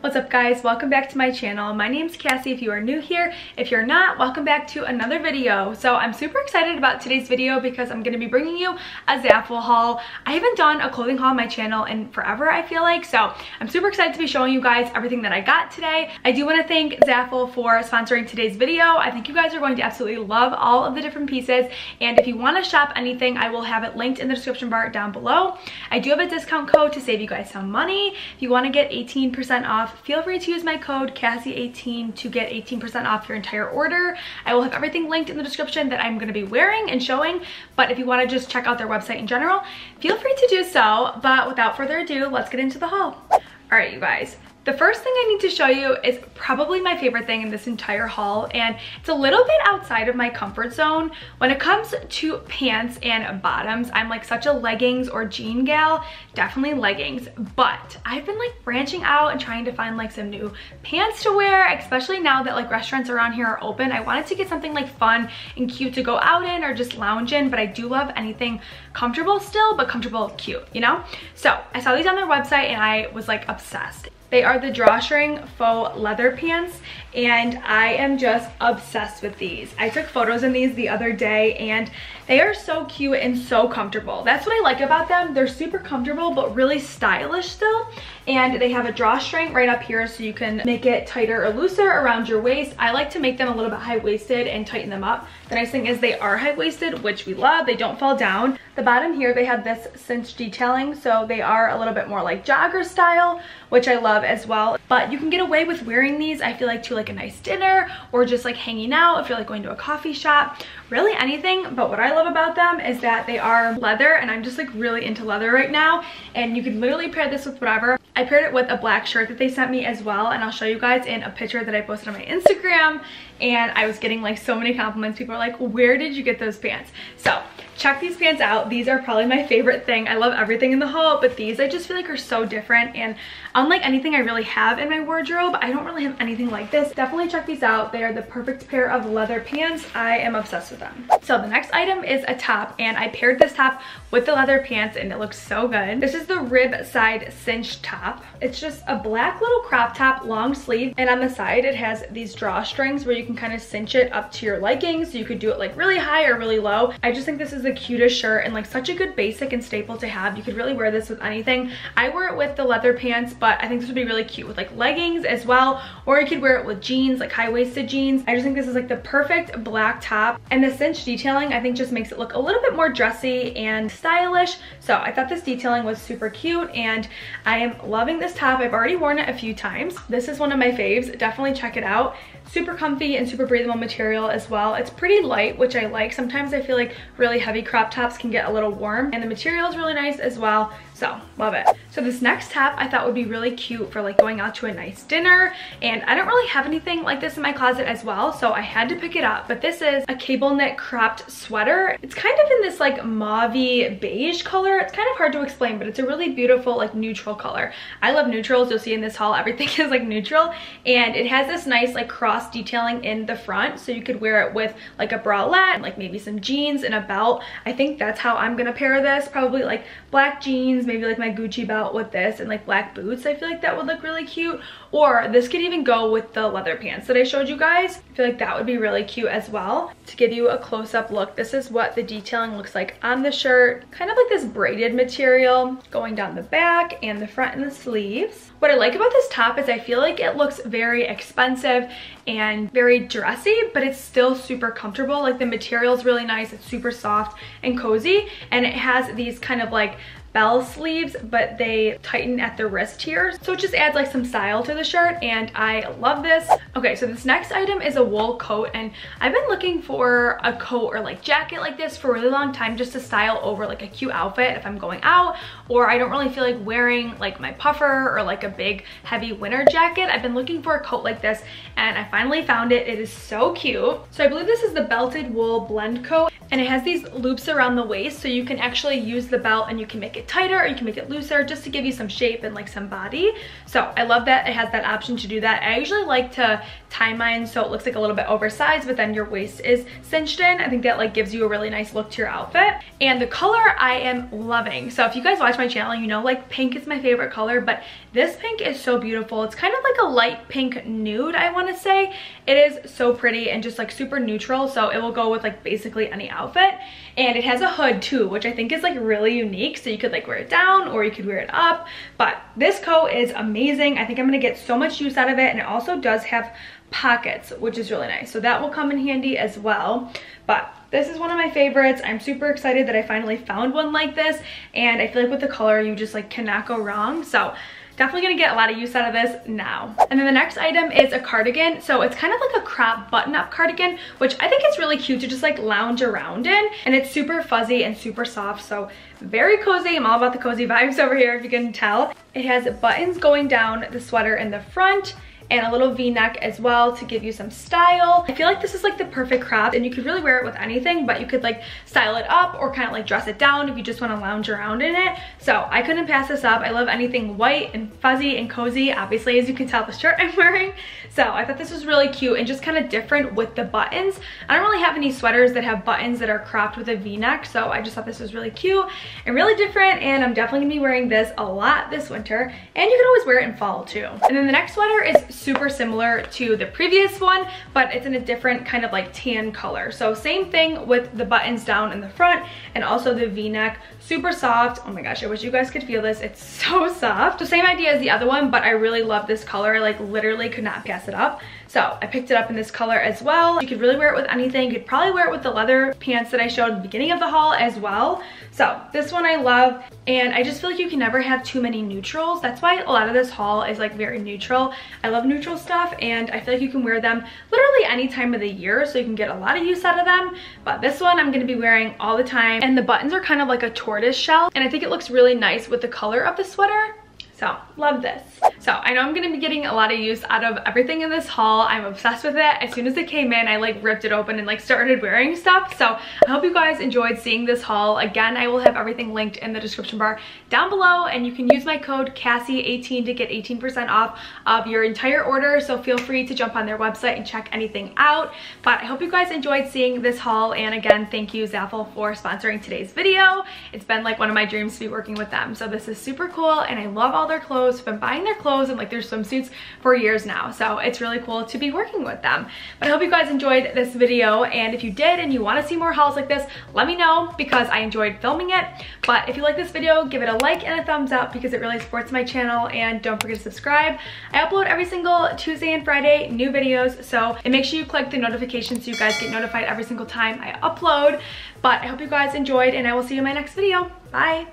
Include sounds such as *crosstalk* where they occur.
What's up guys? Welcome back to my channel. My name's Cassie if you are new here. If you're not, welcome back to another video. So I'm super excited about today's video because I'm going to be bringing you a Zaful haul. I haven't done a clothing haul on my channel in forever I feel like. So I'm super excited to be showing you guys everything that I got today. I do want to thank Zaful for sponsoring today's video. I think you guys are going to absolutely love all of the different pieces. And if you want to shop anything, I will have it linked in the description bar down below. I do have a discount code to save you guys some money. If you want to get 18% off feel free to use my code Cassie18 to get 18% off your entire order. I will have everything linked in the description that I'm going to be wearing and showing, but if you want to just check out their website in general, feel free to do so. But without further ado, let's get into the haul. All right, you guys. The first thing I need to show you is probably my favorite thing in this entire haul and it's a little bit outside of my comfort zone. When it comes to pants and bottoms, I'm like such a leggings or jean gal, definitely leggings, but I've been like branching out and trying to find like some new pants to wear, especially now that like restaurants around here are open. I wanted to get something like fun and cute to go out in or just lounge in, but I do love anything comfortable still, but comfortable cute, you know? So I saw these on their website and I was like obsessed. They are the drawstring faux leather pants and I am just obsessed with these. I took photos in these the other day and they are so cute and so comfortable. That's what I like about them. They're super comfortable but really stylish still and they have a drawstring right up here so you can make it tighter or looser around your waist. I like to make them a little bit high-waisted and tighten them up. The nice thing is they are high-waisted, which we love. They don't fall down. The bottom here, they have this cinch detailing, so they are a little bit more like jogger style, which I love as well. But you can get away with wearing these, I feel like, to like a nice dinner or just like hanging out. If you're like going to a coffee shop really anything. But what I love about them is that they are leather and I'm just like really into leather right now. And you can literally pair this with whatever I paired it with a black shirt that they sent me as well and I'll show you guys in a picture that I posted on my Instagram and I was getting like so many compliments. People are like where did you get those pants? So check these pants out. These are probably my favorite thing. I love everything in the haul but these I just feel like are so different and unlike anything I really have in my wardrobe I don't really have anything like this. Definitely check these out. They are the perfect pair of leather pants. I am obsessed with them. So the next item is a top and I paired this top with the leather pants and it looks so good. This is the rib side cinch top. It's just a black little crop top, long sleeve, and on the side it has these drawstrings where you can kind of cinch it up to your liking, So you could do it like really high or really low. I just think this is the cutest shirt and like such a good basic and staple to have. You could really wear this with anything. I wear it with the leather pants, but I think this would be really cute with like leggings as well, or you could wear it with jeans, like high-waisted jeans. I just think this is like the perfect black top. And the cinch detailing I think just makes it look a little bit more dressy and stylish. So I thought this detailing was super cute and I am loving this top. I've already worn it a few times. This is one of my faves. Definitely check it out super comfy and super breathable material as well. It's pretty light, which I like. Sometimes I feel like really heavy crop tops can get a little warm and the material is really nice as well. So love it. So this next top I thought would be really cute for like going out to a nice dinner and I don't really have anything like this in my closet as well so I had to pick it up but this is a cable knit cropped sweater. It's kind of in this like mauve beige color. It's kind of hard to explain but it's a really beautiful like neutral color. I love neutrals. You'll see in this haul everything *laughs* is like neutral and it has this nice like cross detailing in the front so you could wear it with like a bralette like maybe some jeans and a belt. I think that's how I'm gonna pair this. Probably like black jeans maybe like my Gucci belt with this and like black boots. I feel like that would look really cute. Or this could even go with the leather pants that I showed you guys. I feel like that would be really cute as well. To give you a close-up look, this is what the detailing looks like on the shirt. Kind of like this braided material going down the back and the front and the sleeves. What I like about this top is I feel like it looks very expensive and very dressy, but it's still super comfortable. Like the material is really nice. It's super soft and cozy. And it has these kind of like bell sleeves, but they tighten at the wrist here. So it just adds like some style to the shirt and I love this. Okay, so this next item is a wool coat and I've been looking for a coat or like jacket like this for a really long time just to style over like a cute outfit if I'm going out or I don't really feel like wearing like my puffer or like a big heavy winter jacket. I've been looking for a coat like this and I finally found it. It is so cute. So I believe this is the belted wool blend coat and it has these loops around the waist so you can actually use the belt and you can make it tighter or you can make it looser just to give you some shape and like some body. So I love that it has that option to do that. I usually like to tie mine so it looks like a little bit oversized but then your waist is cinched in. I think that like gives you a really nice look to your outfit. And the color I am loving. So if you guys watch my channel, you know like pink is my favorite color, but this pink is so beautiful. It's kind of like a light pink nude, I want to say. It is so pretty and just like super neutral. So it will go with like basically any outfit. And it has a hood too, which I think is like really unique. So you could like wear it down or you could wear it up. But this coat is amazing. I think I'm to get so much use out of it. And it also does have pockets, which is really nice. So that will come in handy as well. But this is one of my favorites. I'm super excited that I finally found one like this. And I feel like with the color, you just like cannot go wrong. So definitely gonna get a lot of use out of this now. And then the next item is a cardigan. So it's kind of like a crop button-up cardigan, which I think is really cute to just like lounge around in. And it's super fuzzy and super soft, so very cozy. I'm all about the cozy vibes *laughs* over here, if you can tell. It has buttons going down the sweater in the front and a little v-neck as well to give you some style. I feel like this is like the perfect crop and you could really wear it with anything, but you could like style it up or kind of like dress it down if you just want to lounge around in it. So I couldn't pass this up. I love anything white and fuzzy and cozy, obviously, as you can tell the shirt *laughs* I'm wearing. So I thought this was really cute and just kind of different with the buttons. I don't really have any sweaters that have buttons that are cropped with a v-neck, so I just thought this was really cute and really different, and I'm definitely gonna be wearing this a lot this winter, and you can always wear it in fall too. And then the next sweater is super similar to the previous one, but it's in a different kind of like tan color. So same thing with the buttons down in the front and also the v-neck, super soft. Oh my gosh, I wish you guys could feel this. It's so soft. So same idea as the other one, but I really love this color. I like literally could not pass it up. So I picked it up in this color as well. You could really wear it with anything. You could probably wear it with the leather pants that I showed at the beginning of the haul as well. So this one I love and I just feel like you can never have too many neutrals. That's why a lot of this haul is like very neutral. I love neutral stuff and I feel like you can wear them literally any time of the year so you can get a lot of use out of them. But this one I'm going to be wearing all the time and the buttons are kind of like a tortoise shell and I think it looks really nice with the color of the sweater. So love this. So I know I'm gonna be getting a lot of use out of everything in this haul. I'm obsessed with it. As soon as it came in, I like ripped it open and like started wearing stuff. So I hope you guys enjoyed seeing this haul. Again, I will have everything linked in the description bar down below and you can use my code Cassie18 to get 18% off of your entire order. So feel free to jump on their website and check anything out. But I hope you guys enjoyed seeing this haul. And again, thank you Zaful for sponsoring today's video. It's been like one of my dreams to be working with them. So this is super cool and I love all their clothes. Been buying their clothes and like their swimsuits for years now. So it's really cool to be working with them. But I hope you guys enjoyed this video. And if you did and you want to see more hauls like this, let me know because I enjoyed filming it. But if you like this video, give it a like and a thumbs up because it really supports my channel. And don't forget to subscribe. I upload every single Tuesday and Friday new videos. So and make sure you click the notifications so you guys get notified every single time I upload. But I hope you guys enjoyed and I will see you in my next video. Bye.